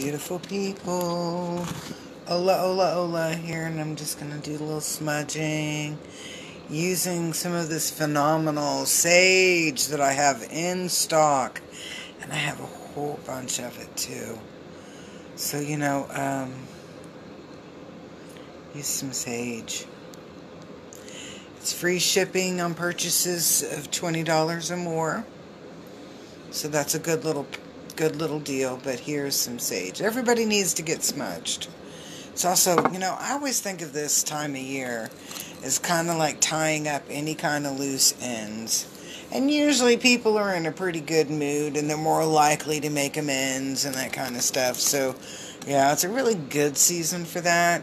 beautiful people. Ola, ola, ola here, and I'm just going to do a little smudging using some of this phenomenal sage that I have in stock. And I have a whole bunch of it too. So, you know, um, use some sage. It's free shipping on purchases of $20 or more. So that's a good little good little deal, but here's some sage. Everybody needs to get smudged. It's also, you know, I always think of this time of year as kind of like tying up any kind of loose ends. And usually people are in a pretty good mood and they're more likely to make amends and that kind of stuff. So, yeah, it's a really good season for that.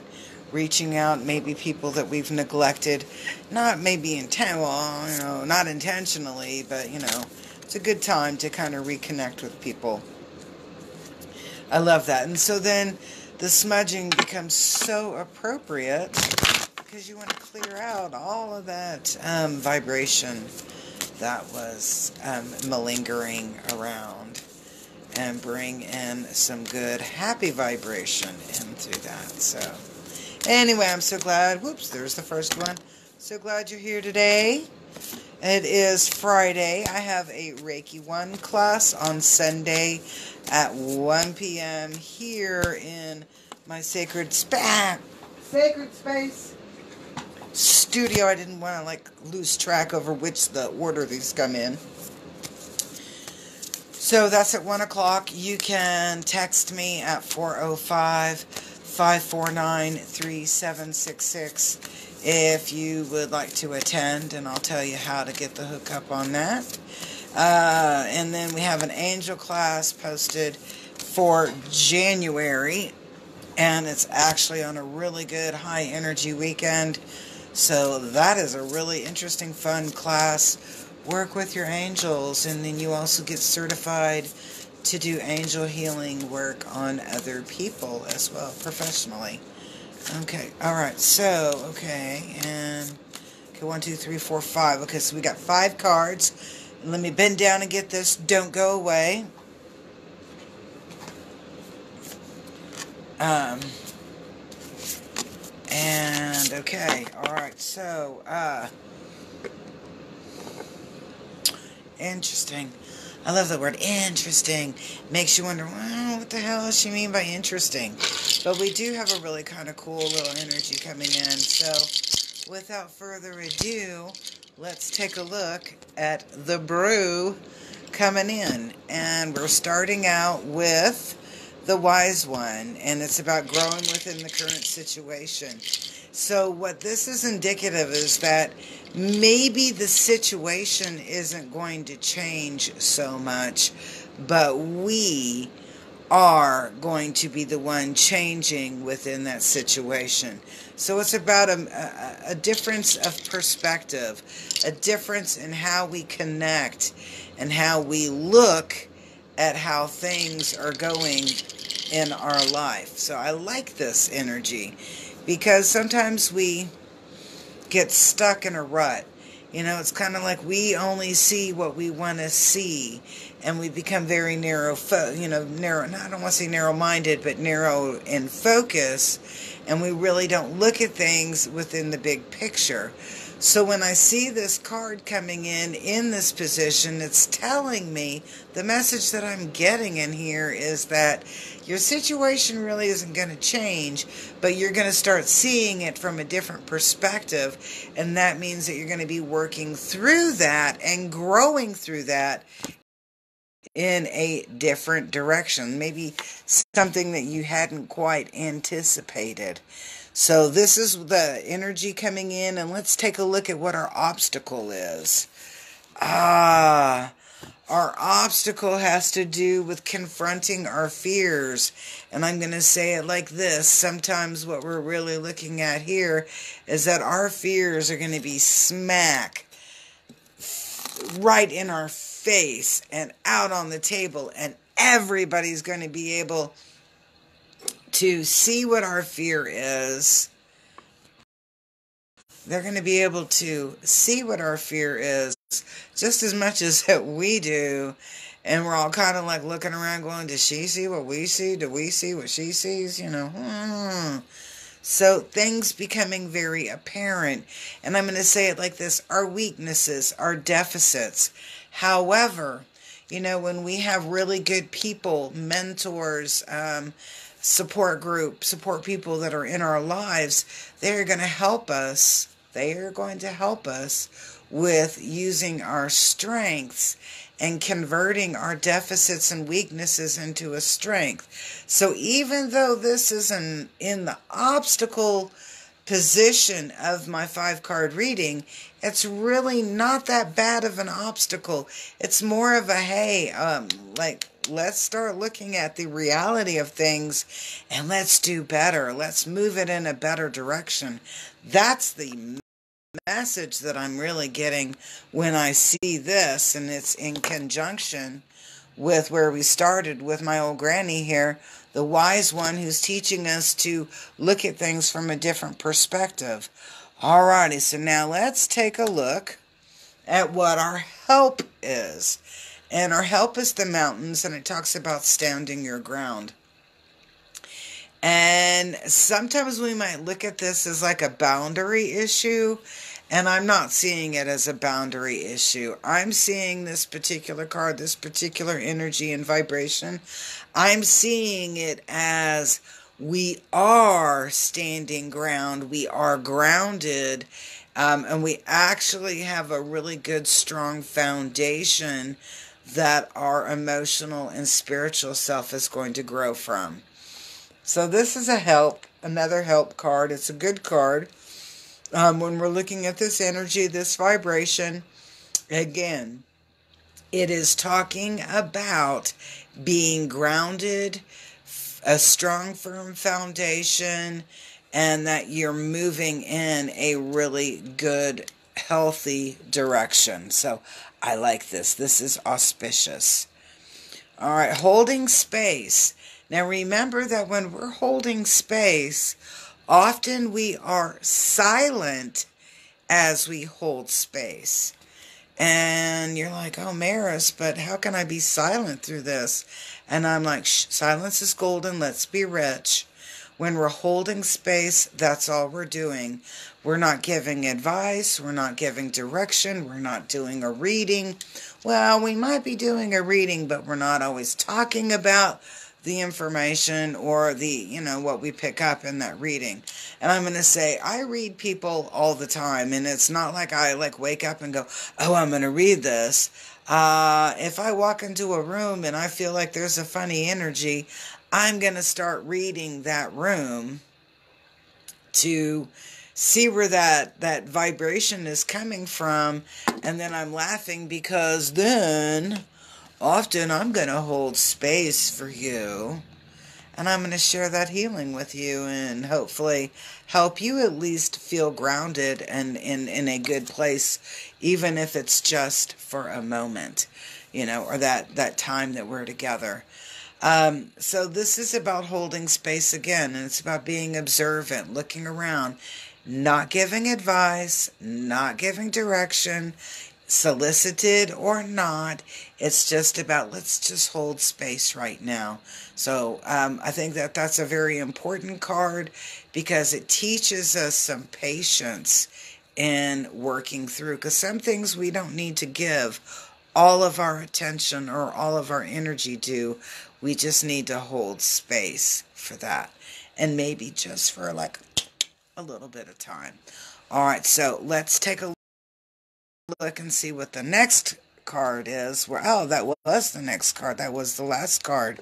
Reaching out, maybe people that we've neglected, not maybe intent, well, you know, not intentionally, but you know, it's a good time to kind of reconnect with people. I love that. And so then the smudging becomes so appropriate because you want to clear out all of that um, vibration that was um, malingering around and bring in some good happy vibration in through that. So anyway, I'm so glad. Whoops, there's the first one. So glad you're here today. It is Friday. I have a Reiki 1 class on Sunday at 1 p.m. here in my sacred spa sacred space studio. I didn't want to like lose track over which the order these come in. So that's at 1 o'clock. You can text me at 405 549 3766 if you would like to attend, and I'll tell you how to get the hookup on that. Uh, and then we have an angel class posted for January, and it's actually on a really good high energy weekend. So that is a really interesting, fun class. Work with your angels, and then you also get certified to do angel healing work on other people as well, professionally. Okay, alright, so, okay, and, okay, one, two, three, four, five. Okay, so we got five cards. Let me bend down and get this. Don't go away. Um, and, okay, alright, so, uh, interesting. I love the word interesting. Makes you wonder, what the hell does she mean by interesting? But we do have a really kind of cool little energy coming in. So without further ado, let's take a look at the brew coming in. And we're starting out with the wise one. And it's about growing within the current situation. So what this is indicative is that maybe the situation isn't going to change so much, but we are going to be the one changing within that situation. So it's about a, a, a, difference of perspective, a difference in how we connect and how we look at how things are going in our life. So I like this energy because sometimes we get stuck in a rut. You know, it's kind of like we only see what we want to see, and we become very narrow, fo- you know, narrow. I don't want to say narrow-minded, but narrow in focus, and we really don't look at things within the big picture. So when I see this card coming in in this position, it's telling me the message that I'm getting in here is that your situation really isn't going to change, but you're going to start seeing it from a different perspective. And that means that you're going to be working through that and growing through that in a different direction. Maybe something that you hadn't quite anticipated. So this is the energy coming in, and let's take a look at what our obstacle is. Ah, our obstacle has to do with confronting our fears. And I'm going to say it like this. Sometimes what we're really looking at here is that our fears are going to be smack right in our face and out on the table, and everybody's going to be able to see what our fear is. They're going to be able to see what our fear is just as much as that we do and we're all kind of like looking around going, does she see what we see? Do we see what she sees? You know, hmm. So things becoming very apparent. And I'm going to say it like this our weaknesses, our deficits. However, you know, when we have really good people, mentors, um, support group, support people that are in our lives, they're going to help us. They are going to help us with using our strengths and converting our deficits and weaknesses into a strength. So even though this is an, in the obstacle position of my five card reading, it's really not that bad of an obstacle. It's more of a hey, um, like let's start looking at the reality of things and let's do better. Let's move it in a better direction. That's the message that I'm really getting when I see this, and it's in conjunction with where we started with my old granny here, the wise one who's teaching us to look at things from a different perspective. Alrighty, so now let's take a look at what our help is. And our help is the mountains, and it talks about standing your ground. And sometimes we might look at this as like a boundary issue, and I'm not seeing it as a boundary issue. I'm seeing this particular card, this particular energy and vibration. I'm seeing it as we are standing ground, we are grounded, um, and we actually have a really good, strong foundation that our emotional and spiritual self is going to grow from. So, this is a help, another help card. It's a good card um, when we're looking at this energy, this vibration, again, it is talking about being grounded, a strong, firm foundation, and that you're moving in a really good, healthy direction. So I like this. This is auspicious. All right, holding space. Now remember that when we're holding space, Often we are silent as we hold space. And you're like, oh, Maris, but how can I be silent through this? And I'm like, silence is golden. Let's be rich. When we're holding space, that's all we're doing. We're not giving advice. We're not giving direction. We're not doing a reading. Well, we might be doing a reading, but we're not always talking about the information or the, you know, what we pick up in that reading. And I'm going to say, I read people all the time, and it's not like I like wake up and go, oh, I'm going to read this. Uh, if I walk into a room and I feel like there's a funny energy, I'm going to start reading that room to see where that that vibration is coming from and then I'm laughing because then Often I'm going to hold space for you and I'm going to share that healing with you and hopefully help you at least feel grounded and in, in a good place, even if it's just for a moment, you know, or that, that time that we're together. Um, so this is about holding space again, and it's about being observant, looking around, not giving advice, not giving direction solicited or not. It's just about let's just hold space right now. So um, I think that that's a very important card because it teaches us some patience in working through. Because some things we don't need to give all of our attention or all of our energy to. We just need to hold space for that. And maybe just for like a little bit of time. All right, so let's take a look and see what the next card is. Where oh, that was the next card. That was the last card,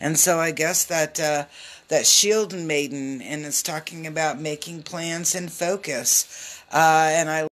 and so I guess that uh, that Shield Maiden, and it's talking about making plans and focus. Uh, and I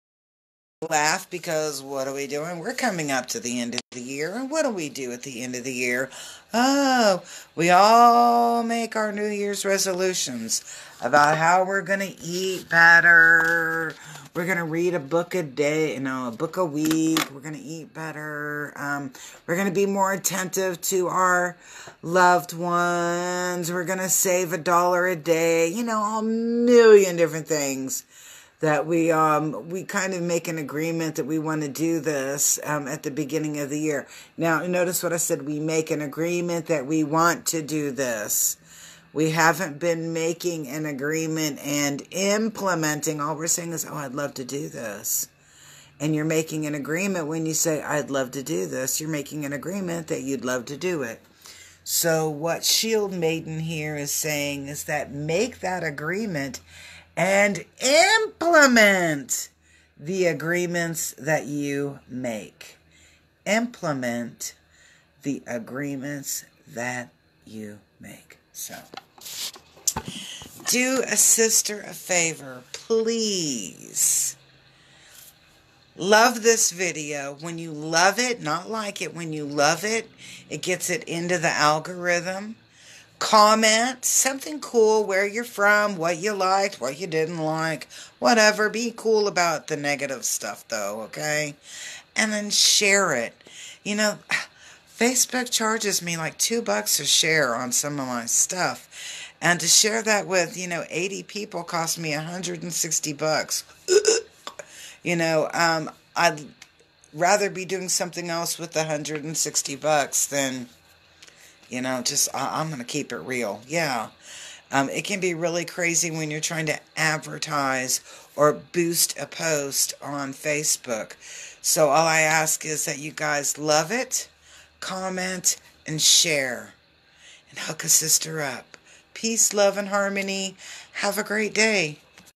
laugh because what are we doing? We're coming up to the end of the year, and what do we do at the end of the year? Oh, we all make our New Year's resolutions about how we're going to eat better. We're going to read a book a day, you know, a book a week. We're going to eat better. Um, we're going to be more attentive to our loved ones. We're going to save a dollar a day, you know, a million different things that we um we kind of make an agreement that we want to do this um, at the beginning of the year. Now, notice what I said. We make an agreement that we want to do this. We haven't been making an agreement and implementing. All we're saying is, "Oh, I'd love to do this." And you're making an agreement when you say, "I'd love to do this." You're making an agreement that you'd love to do it. So, what Shield Maiden here is saying is that make that agreement and implement the agreements that you make. Implement the agreements that you make. So, do a sister a favor, please. Love this video. When you love it, not like it, when you love it, it gets it into the algorithm comment something cool where you're from what you liked what you didn't like whatever. Be cool about the negative stuff though okay? And then share it. You know facebook charges me like two bucks a share on some of my stuff. And to share that with you know 80 people cost me 160 bucks. You know um, i'd rather be doing something else with the 160 bucks than you know, just I, am going to keep it real. Yeah. Um, it can be really crazy when you're trying to advertise or boost a post on Facebook. So all I ask is that you guys love it, comment, and share. And hook a sister up. Peace, love, and harmony. Have a great day.